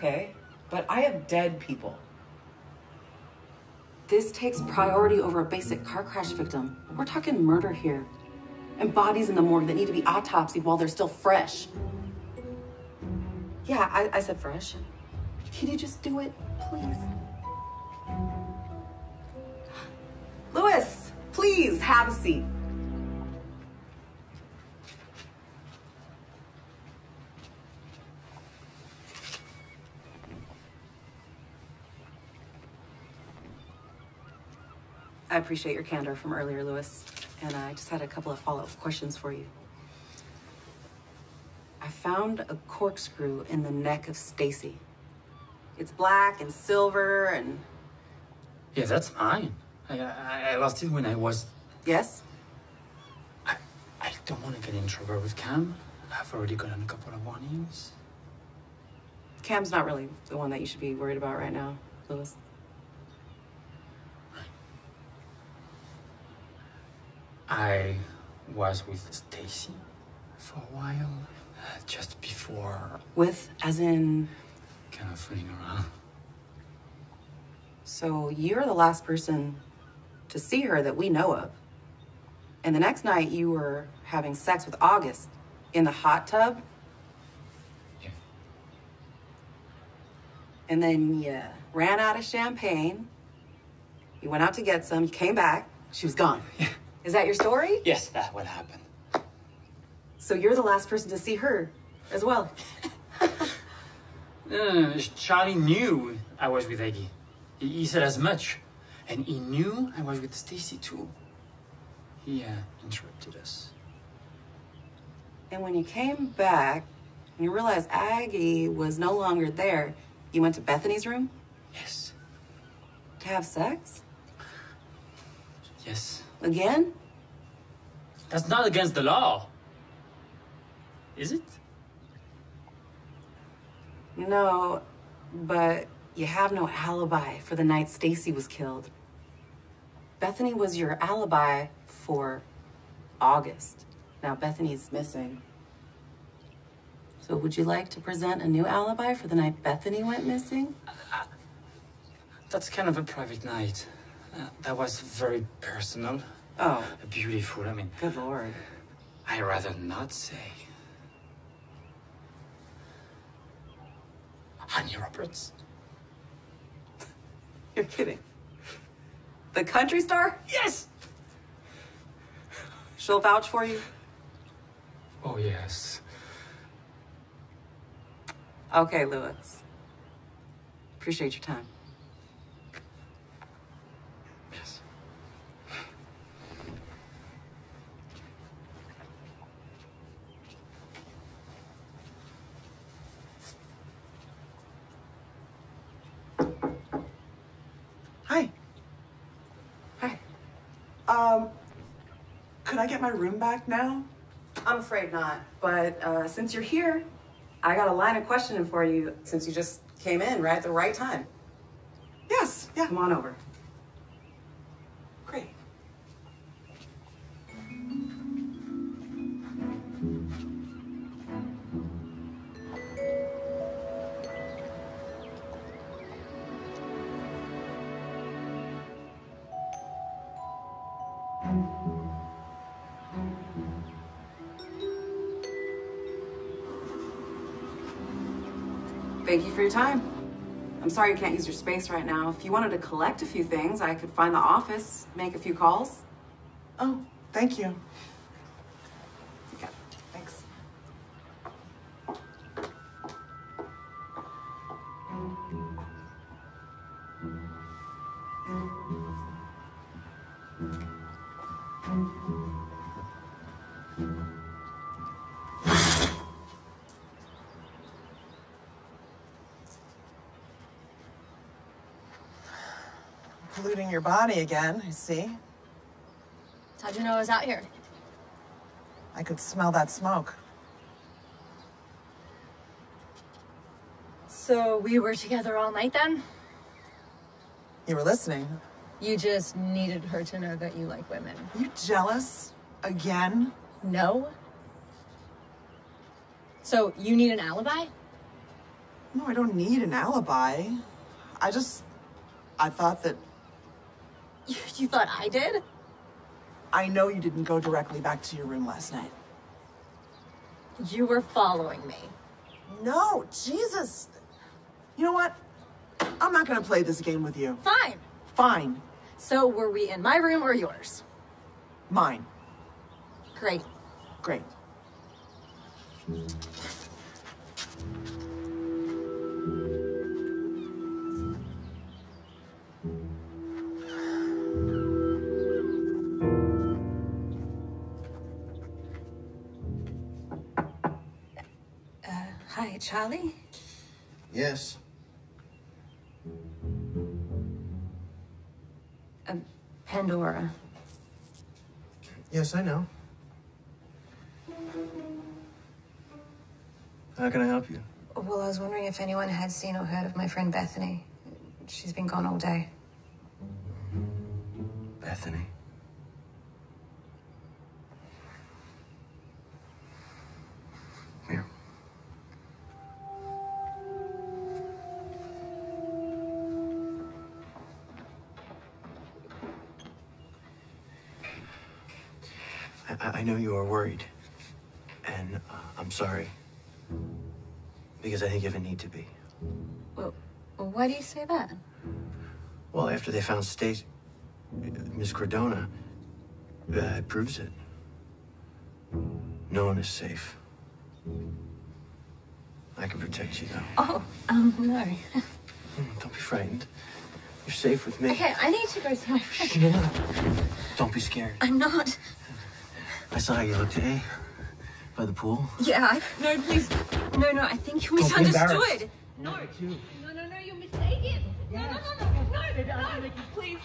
okay, but I have dead people. This takes priority over a basic car crash victim. We're talking murder here. And bodies in the morgue that need to be autopsied while they're still fresh. Yeah, I, I said fresh. Can you just do it, please? Louis, please have a seat. I appreciate your candor from earlier, Lewis, and I just had a couple of follow-up questions for you. I found a corkscrew in the neck of Stacy. It's black and silver and Yeah, that's mine. I, I, I lost it when I was. yes, I, I don't want to get in trouble with Cam. I've already gotten a couple of warnings. Cam's not really the one that you should be worried about right now, Louis. I was with Stacy for a while, uh, just before With, as in, kind of fooling around. so you're the last person to see her that we know of. And the next night you were having sex with August in the hot tub. Yeah. And then you ran out of champagne. You went out to get some. You came back. She was gone. Yeah. Is that your story? Yes, that what happened. So you're the last person to see her as well. Uh, Charlie knew I was with Aggie. He, he said as much. And he knew I was with Stacy too. He uh, interrupted us. And when you came back and you realized Aggie was no longer there, you went to Bethany's room Yes. to have sex? Yes. Again? That's not against the law. Is it? No, but you have no alibi for the night Stacy was killed. Bethany was your alibi for August. Now Bethany's missing. So would you like to present a new alibi for the night Bethany went missing? Uh, that's kind of a private night. That was very personal. Oh, Beautiful. I mean, good lord. I rather not say. Honey Roberts? You're kidding. The country star? Yes! She'll vouch for you? Oh, yes. Okay, Lewis. Appreciate your time. Get my room back now? I'm afraid not. But uh, since you're here, I got a line of questioning for you since you just came in right at the right time. Yes, yeah. Come on over. Great. Thank you for your time. I'm sorry you can't use your space right now. If you wanted to collect a few things, I could find the office, make a few calls. Oh, thank you. Polluting your body again, I see. How'd you know I was out here? I could smell that smoke. So we were together all night then? You were listening. You just needed her to know that you like women. You jealous? Again? No? So you need an alibi? No, I don't need an alibi. I just. I thought that. You, you thought I did? I know you didn't go directly back to your room last night. You were following me. No, Jesus. You know what? I'm not gonna play this game with you. Fine. Fine. So were we in my room or yours? Mine. Great. Great. Charlie. Yes. Um, Pandora. Yes, I know. How can I help you? Well, I was wondering if anyone had seen or heard of my friend Bethany. She's been gone all day. Bethany. I, know you are worried, and uh, I'm sorry. Because I think you have a need to be. Well, why do you say that? Well, after they found Stacy, Miss Cardona, uh, it proves it. No one is safe. I can protect you, though. Oh, um, no. Mm, Don't be frightened. You're safe with me. Okay, I need to go to my friend. No, no. Don't be scared. I'm not. I saw how you looked today by the pool. Yeah, I... No, please. No, no, I think you Don't be misunderstood. No, no, no, no, you're mistaken. No, no, no, no, no, no, no, please.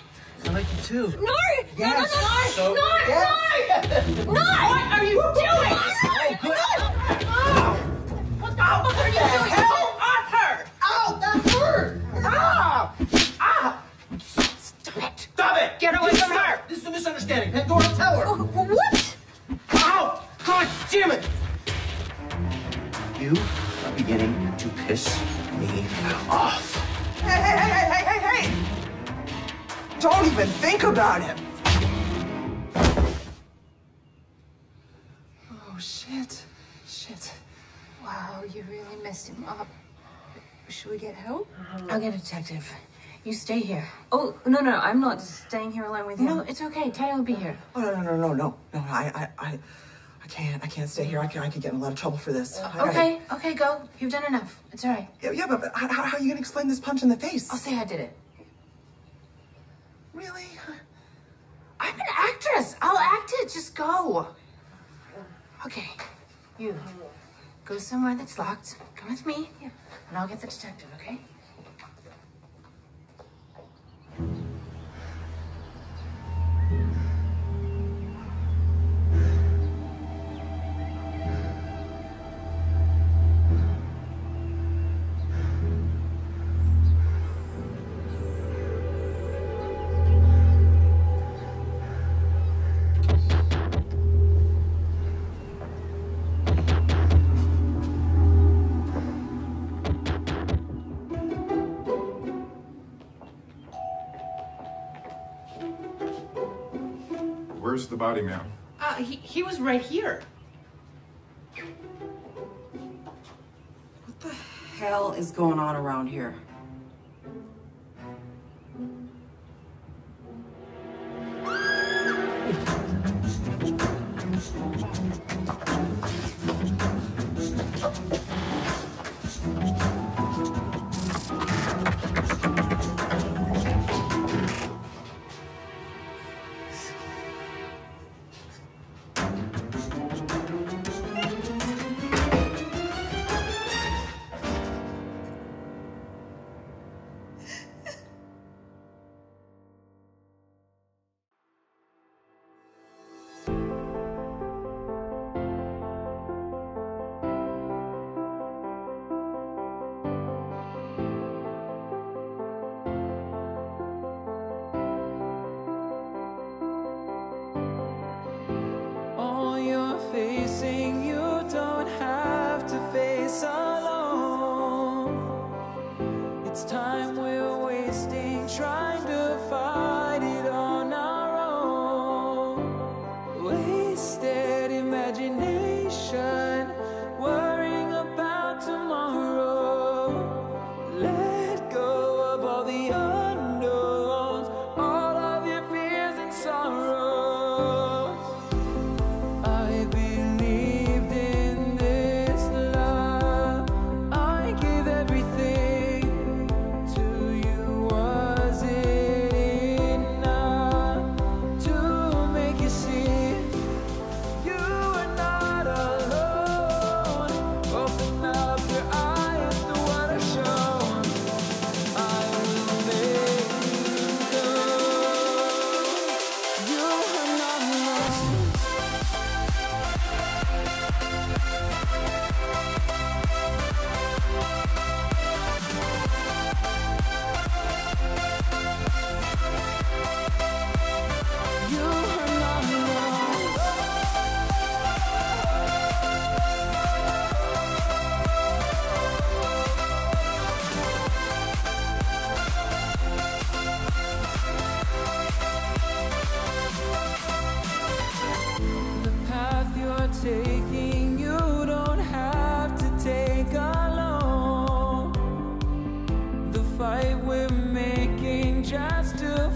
I like you too. No! Yes. No, no, So- no! No! Yes. No! No! What are you doing? Oh, good. What the fuck are you doing? About it! Oh, shit. Shit. Wow, you really messed him up. Should we get help? Uh-huh. I'll get a detective. You stay here. Oh, no, no, I'm not staying here alone with you. No, it's okay. Teddi will be here. Oh, no, no, no, no, no. No, I, I, I, I can't. I can't stay here. I, can, I could get in a lot of trouble for this. I gotta- Okay, okay, go. You've done enough. It's all right. Yeah, yeah, but, but how, how how are you gonna explain this punch in the face? I'll say I did it. Really? I'm an actress. I'll act it. Just go. Okay, you go somewhere that's locked. Come with me, and I'll get the detective. Okay? The body man? Uh, he, he was right here. What the hell is going on around here? Fight. We're making just to